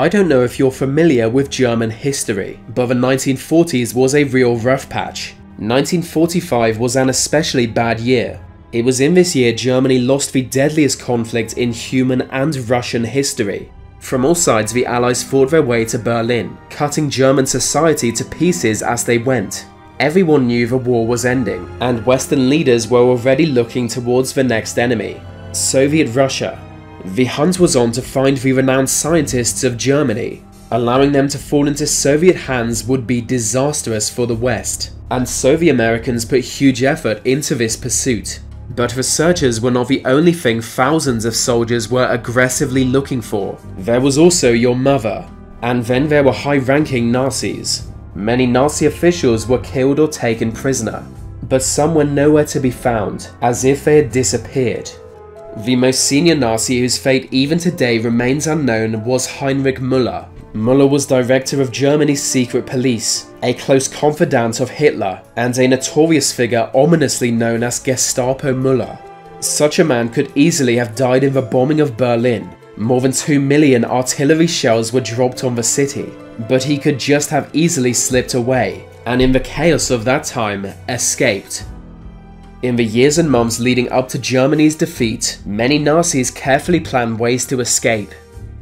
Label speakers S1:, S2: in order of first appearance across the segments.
S1: I don't know if you're familiar with German history, but the 1940s was a real rough patch. 1945 was an especially bad year. It was in this year Germany lost the deadliest conflict in human and Russian history. From all sides, the Allies fought their way to Berlin, cutting German society to pieces as they went. Everyone knew the war was ending, and Western leaders were already looking towards the next enemy Soviet Russia. The hunt was on to find the renowned scientists of Germany. Allowing them to fall into Soviet hands would be disastrous for the West, and Soviet Americans put huge effort into this pursuit. But researchers were not the only thing thousands of soldiers were aggressively looking for. There was also your mother. And then there were high ranking Nazis. Many Nazi officials were killed or taken prisoner, but some were nowhere to be found, as if they had disappeared. The most senior Nazi whose fate even today remains unknown was Heinrich Müller. Müller was director of Germany's secret police, a close confidant of Hitler, and a notorious figure ominously known as Gestapo Müller. Such a man could easily have died in the bombing of Berlin. More than 2 million artillery shells were dropped on the city, but he could just have easily slipped away, and in the chaos of that time, escaped. In the years and months leading up to Germany's defeat, many Nazis carefully planned ways to escape.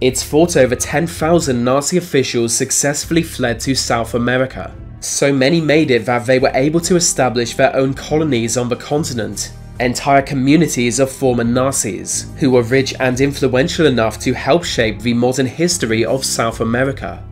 S1: It's thought over 10,000 Nazi officials successfully fled to South America. So many made it that they were able to establish their own colonies on the continent, entire communities of former Nazis, who were rich and influential enough to help shape the modern history of South America.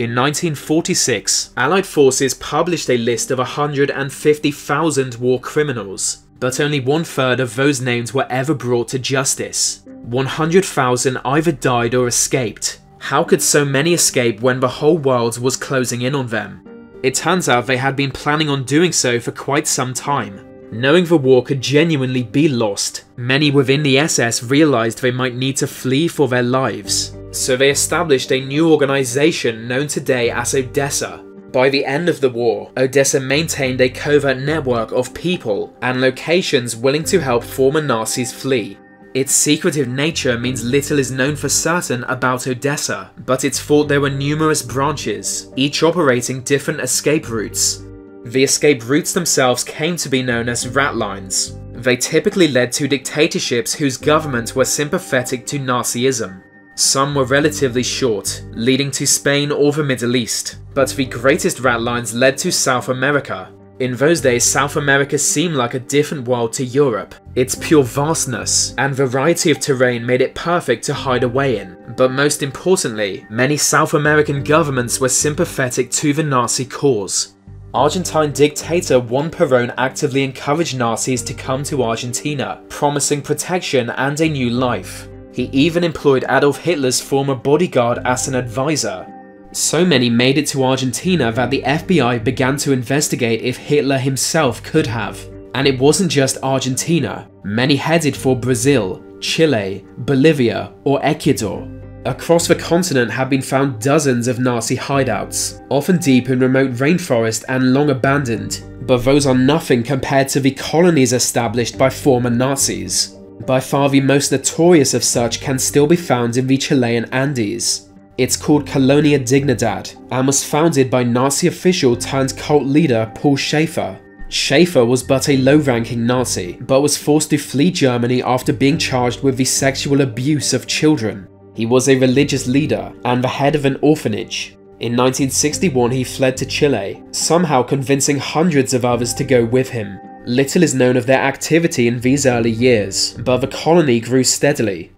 S1: In 1946, Allied forces published a list of 150,000 war criminals, but only one third of those names were ever brought to justice. 100,000 either died or escaped. How could so many escape when the whole world was closing in on them? It turns out they had been planning on doing so for quite some time. Knowing the war could genuinely be lost, many within the SS realised they might need to flee for their lives. So they established a new organisation known today as Odessa. By the end of the war, Odessa maintained a covert network of people and locations willing to help former Nazis flee. Its secretive nature means little is known for certain about Odessa, but it's thought there were numerous branches, each operating different escape routes. The escape routes themselves came to be known as rat lines. They typically led to dictatorships whose governments were sympathetic to Nazism. Some were relatively short, leading to Spain or the Middle East, but the greatest rat lines led to South America. In those days, South America seemed like a different world to Europe. Its pure vastness and variety of terrain made it perfect to hide away in. But most importantly, many South American governments were sympathetic to the Nazi cause. Argentine dictator Juan Perón actively encouraged Nazis to come to Argentina, promising protection and a new life. He even employed Adolf Hitler's former bodyguard as an advisor. So many made it to Argentina that the FBI began to investigate if Hitler himself could have. And it wasn't just Argentina, many headed for Brazil, Chile, Bolivia, or Ecuador. Across the continent have been found dozens of Nazi hideouts, often deep in remote rainforest and long abandoned, but those are nothing compared to the colonies established by former Nazis. By far the most notorious of such can still be found in the Chilean Andes. It's called Colonia Dignidad and was founded by Nazi official turned cult leader Paul Schaefer. Schaefer was but a low-ranking Nazi, but was forced to flee Germany after being charged with the sexual abuse of children. He was a religious leader and the head of an orphanage. In 1961 he fled to Chile, somehow convincing hundreds of others to go with him. Little is known of their activity in these early years, but the colony grew steadily.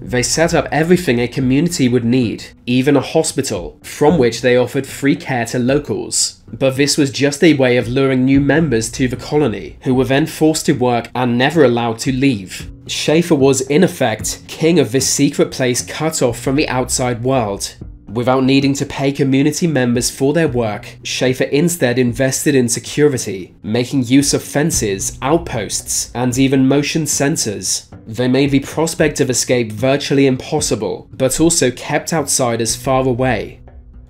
S1: They set up everything a community would need, even a hospital, from which they offered free care to locals. But this was just a way of luring new members to the colony, who were then forced to work and never allowed to leave. Schaefer was, in effect, king of this secret place cut off from the outside world. Without needing to pay community members for their work, Schaefer instead invested in security, making use of fences, outposts, and even motion sensors. They made the prospect of escape virtually impossible, but also kept outsiders far away.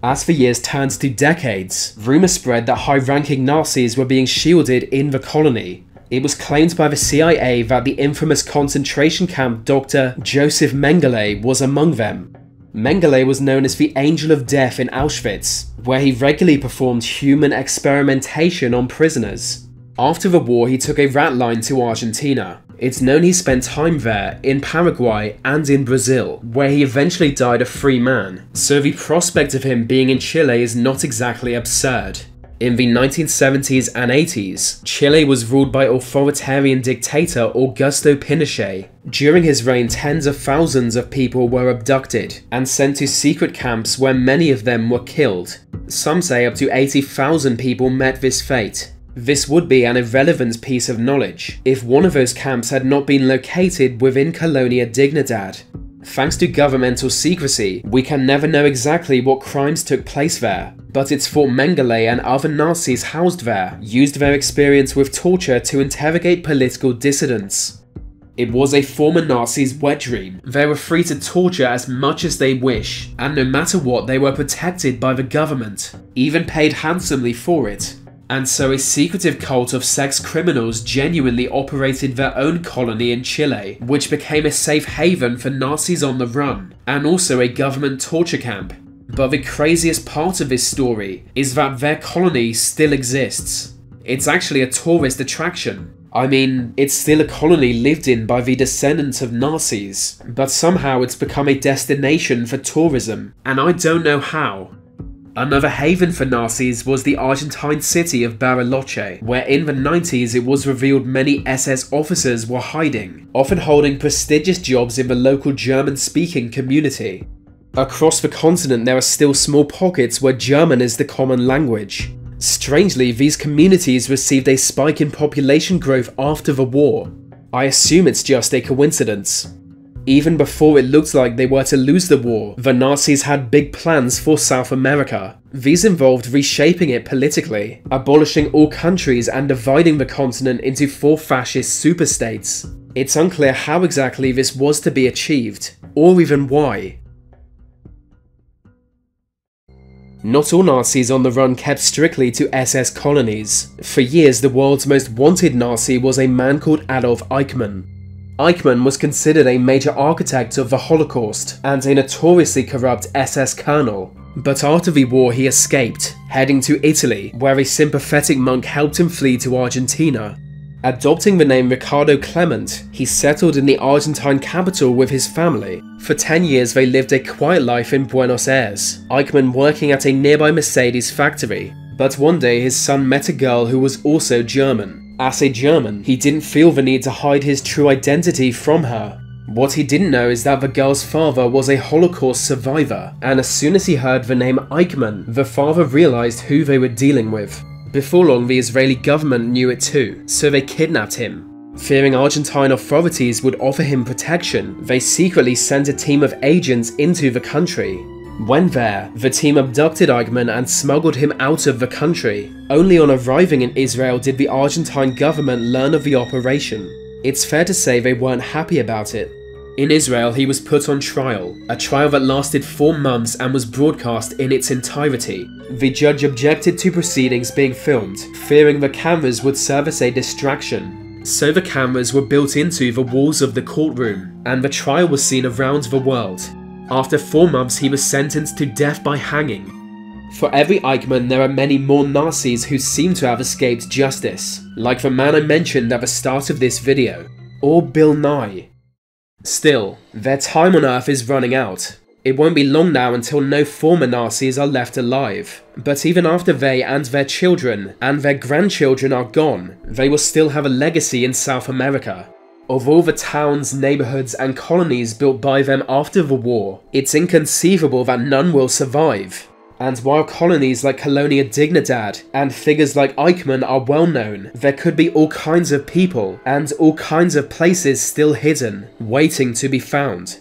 S1: As the years turned to decades, rumours spread that high-ranking Nazis were being shielded in the colony. It was claimed by the CIA that the infamous concentration camp Dr. Joseph Mengele was among them, Mengele was known as the Angel of Death in Auschwitz, where he regularly performed human experimentation on prisoners. After the war, he took a rat line to Argentina. It's known he spent time there, in Paraguay, and in Brazil, where he eventually died a free man, so the prospect of him being in Chile is not exactly absurd. In the 1970s and 80s, Chile was ruled by authoritarian dictator Augusto Pinochet. During his reign, tens of thousands of people were abducted and sent to secret camps where many of them were killed. Some say up to 80,000 people met this fate. This would be an irrelevant piece of knowledge if one of those camps had not been located within Colonia Dignidad. Thanks to governmental secrecy, we can never know exactly what crimes took place there, but it's thought Mengele and other Nazis housed there used their experience with torture to interrogate political dissidents. It was a former Nazi's wet dream. They were free to torture as much as they wish, and no matter what, they were protected by the government, even paid handsomely for it. And so a secretive cult of sex criminals genuinely operated their own colony in Chile, which became a safe haven for Nazis on the run, and also a government torture camp. But the craziest part of this story is that their colony still exists. It's actually a tourist attraction. I mean, it's still a colony lived in by the descendants of Nazis, but somehow it's become a destination for tourism, and I don't know how. Another haven for Nazis was the Argentine city of Bariloche, where in the 90s it was revealed many SS officers were hiding, often holding prestigious jobs in the local German-speaking community. Across the continent there are still small pockets where German is the common language. Strangely, these communities received a spike in population growth after the war. I assume it's just a coincidence. Even before it looked like they were to lose the war, the Nazis had big plans for South America. These involved reshaping it politically, abolishing all countries and dividing the continent into four fascist superstates. It's unclear how exactly this was to be achieved, or even why. Not all Nazis on the run kept strictly to SS colonies. For years, the world's most wanted Nazi was a man called Adolf Eichmann. Eichmann was considered a major architect of the Holocaust and a notoriously corrupt SS colonel. But after the war he escaped, heading to Italy, where a sympathetic monk helped him flee to Argentina. Adopting the name Ricardo Klement, he settled in the Argentine capital with his family. For 10 years they lived a quiet life in Buenos Aires, Eichmann working at a nearby Mercedes factory. But one day his son met a girl who was also German, as a German, he didn't feel the need to hide his true identity from her. What he didn't know is that the girl's father was a Holocaust survivor, and as soon as he heard the name Eichmann, the father realized who they were dealing with. Before long, the Israeli government knew it too, so they kidnapped him. Fearing Argentine authorities would offer him protection, they secretly sent a team of agents into the country. When there, the team abducted Eichmann and smuggled him out of the country. Only on arriving in Israel did the Argentine government learn of the operation. It's fair to say they weren't happy about it. In Israel, he was put on trial, a trial that lasted four months and was broadcast in its entirety. The judge objected to proceedings being filmed, fearing the cameras would serve as a distraction. So the cameras were built into the walls of the courtroom, and the trial was seen around the world. After four months, he was sentenced to death by hanging. For every Eichmann, there are many more Nazis who seem to have escaped justice, like the man I mentioned at the start of this video, or Bill Nye. Still, their time on Earth is running out. It won't be long now until no former Nazis are left alive. But even after they and their children and their grandchildren are gone, they will still have a legacy in South America. Of all the towns, neighbourhoods and colonies built by them after the war, it's inconceivable that none will survive. And while colonies like Colonia Dignidad and figures like Eichmann are well known, there could be all kinds of people and all kinds of places still hidden, waiting to be found.